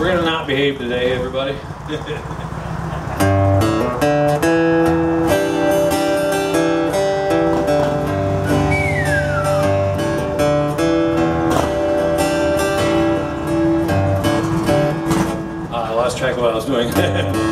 We're gonna not behave today, everybody. Ah, I lost track of what I was doing.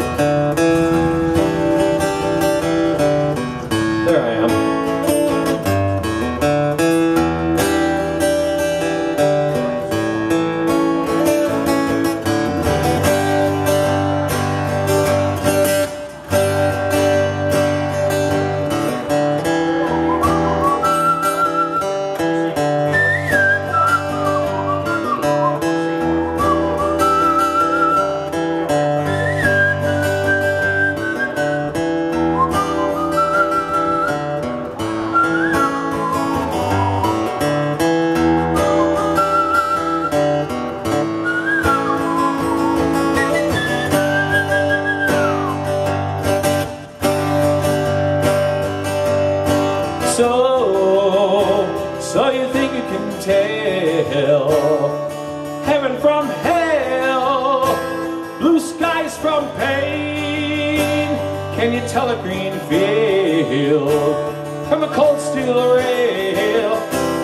So, you think you can tell heaven from hell, blue skies from pain? Can you tell a green field from a cold steel rail,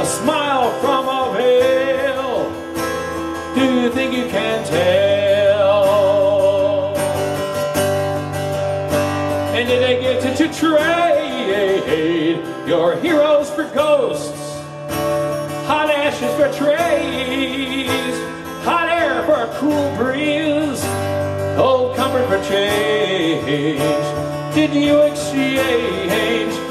a smile from a veil? Do you think you can tell? And did they get to trade your heroes for hot air for a cool breeze, old comfort for change. Did you exchange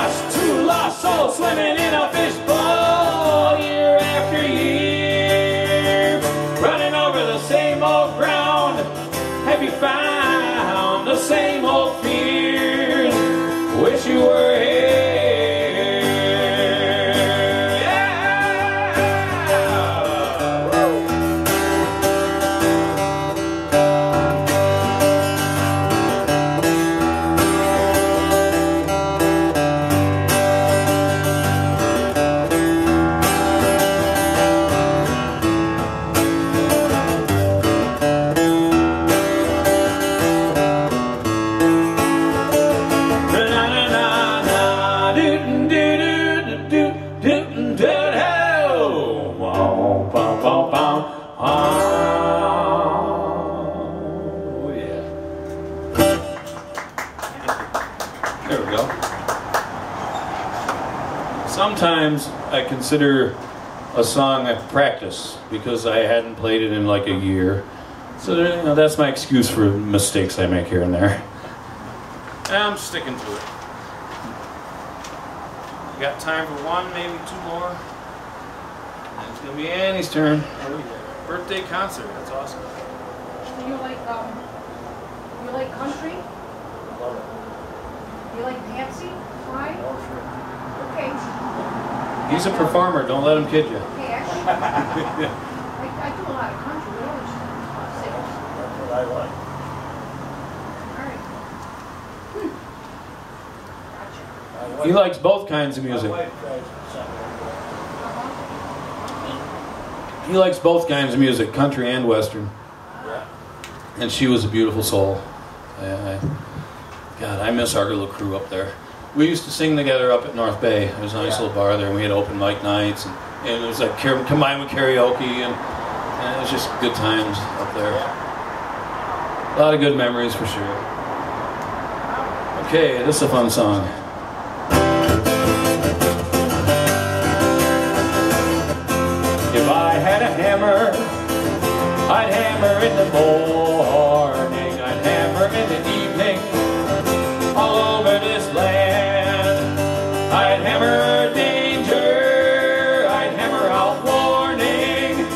just two lost souls swimming in a fishbowl Oh, yeah. There we go. Sometimes I consider a song a practice because I hadn't played it in like a year. So you know, that's my excuse for mistakes I make here and there. I'm sticking to it. You got time for one, maybe two more? And it's gonna be Annie's turn. Birthday concert, that's awesome. Do you like, um, you like country? I love it. You like Nancy? Why? Okay, He's a performer, don't let him kid you. okay, actually, I, I do a lot of country, but always sing. That's what I like. All right. Hmm. Gotcha. My wife- He likes both kinds of music. My wife tries to sing. He likes both kinds of music, country and western. And she was a beautiful soul. I, I, God, I miss our little crew up there. We used to sing together up at North Bay. There was a nice Yeah. little bar there, and we had open mic nights, and, and it was like combined with karaoke, and, and it was just good times up there. Yeah. A lot of good memories for sure. Okay, this is a fun song. Morning, I'd hammer in the evening, all over this land. I'd hammer danger, I'd hammer out warning,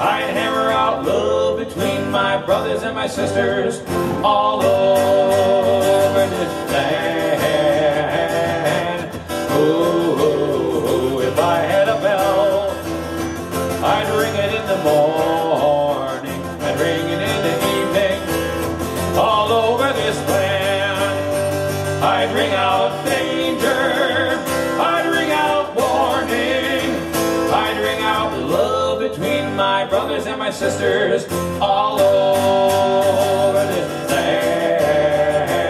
I'd hammer out love between my brothers and my sisters, all over my sisters, all over this land.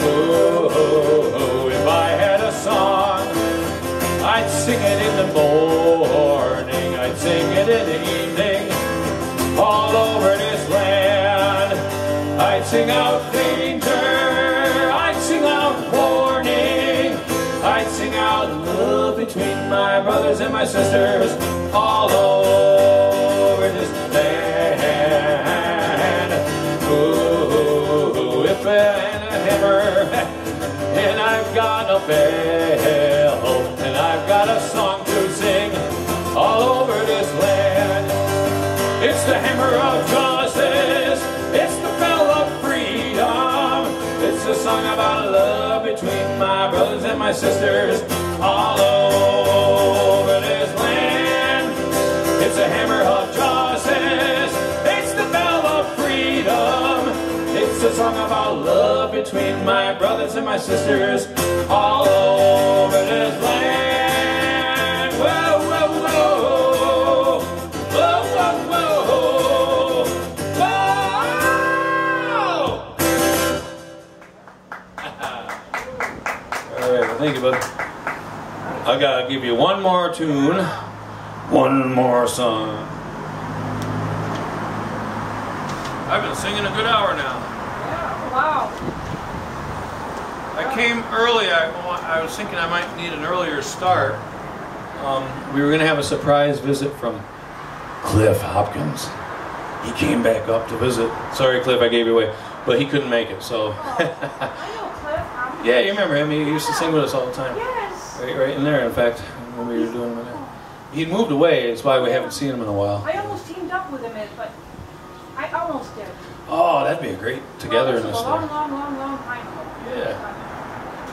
Oh, if I had a song, I'd sing it in the morning, I'd sing it in the evening, all over this land. I'd sing out danger, I'd sing out warning, I'd sing out love between my brothers and my sisters, all over bell, and I've got a song to sing all over this land. It's the hammer of justice, it's the bell of freedom, it's a song about love between my brothers and my sisters all over it's a song about love between my brothers and my sisters all over this land. Whoa, whoa, whoa. Whoa, whoa, whoa. Whoa. All right, well, thank you, bud. I gotta give you one more tune, one more song. I've been singing a good hour now. Yeah, wow. I came early. I, I was thinking I might need an earlier start. Um, we were going to have a surprise visit from Cliff Hopkins. He came back up to visit. Sorry, Cliff, I gave you away, but he couldn't make it. So, I know Cliff. Yeah, you remember him? He used to sing with us all the time. Yes. Right, right in there. In fact, when we were doing it. He moved away. That's why we haven't seen him in a while. I almost teamed up with him, but I almost did. Oh, that'd be a great Well, togetherness this a long, long, long, long time ago. Yeah.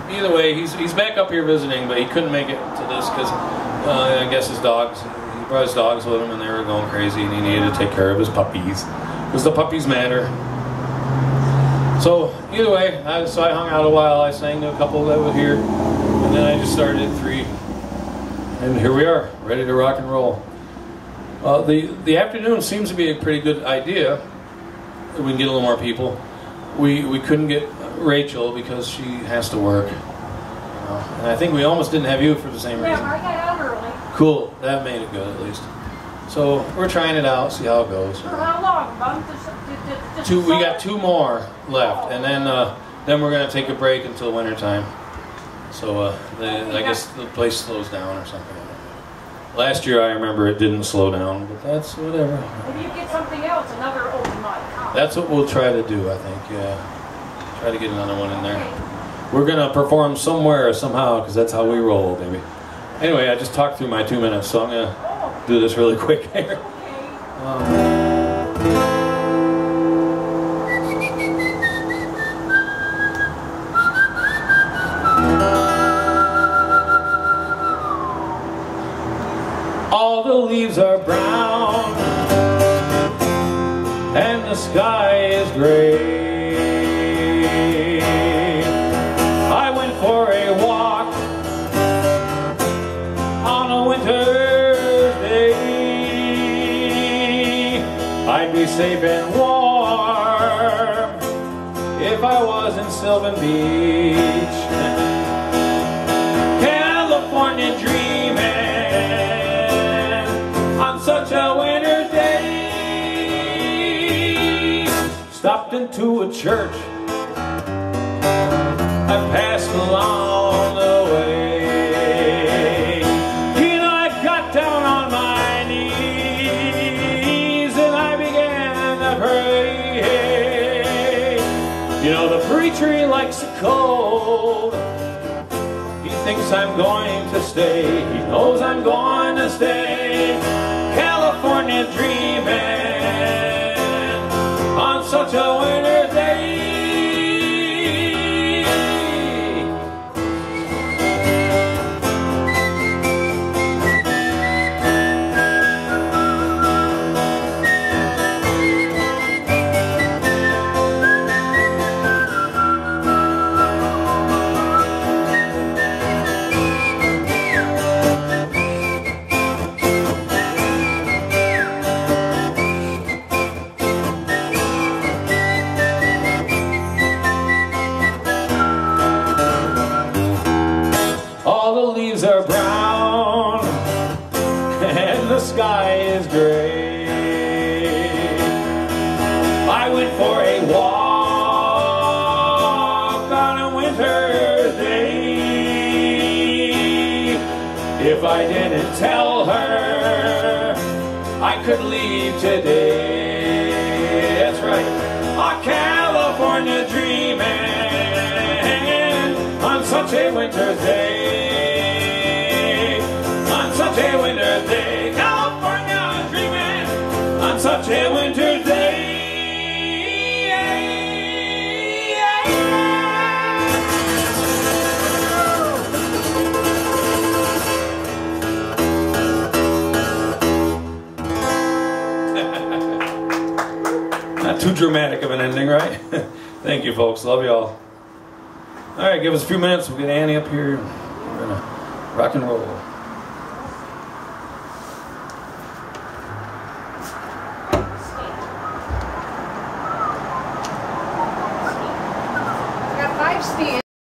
Either way, he's, he's back up here visiting, but he couldn't make it to this because uh, I guess his dogs, he brought his dogs with him and they were going crazy and he needed to take care of his puppies because the puppies matter. So either way, I, so I hung out a while. I sang to a couple that were here and then I just started at three. And here we are, ready to rock and roll. Uh, the, the afternoon seems to be a pretty good idea. We can get a little more people. We, we couldn't get Rachel because she has to work. Uh, and I think we almost didn't have you for the same Yeah, reason. I got out early. Cool, that made it good at least. So we're trying it out, see how it goes. For how long? Month? Two, we got two more left, and then uh, then we're gonna take a break until winter time. So uh, the, I guess the place slows down or something. I don't know. Last year I remember it didn't slow down, but that's whatever. Maybe you get something else, another open mic. That's what we'll try to do, I think. Yeah, try to get another one in there. We're gonna perform somewhere somehow because that's how we roll, baby. Anyway, I just talked through my two minutes, so I'm gonna do this really quick here. okay. All the leaves are brown and the sky is gray. I'd be safe and warm if I was in Sylvan Beach. California dreaming on such a winter day. Stopped into a church I'm going to stay. He knows I'm going to stay. California dreaming on such a winter today, that's right. A California dreaming on such a winter's day. On such a winter's day, California dreaming on such a winter's day. Not too dramatic of an ending, right? Thank you, folks. Love y'all. All right, give us a few minutes. We'll get Annie up here. We're gonna rock and roll.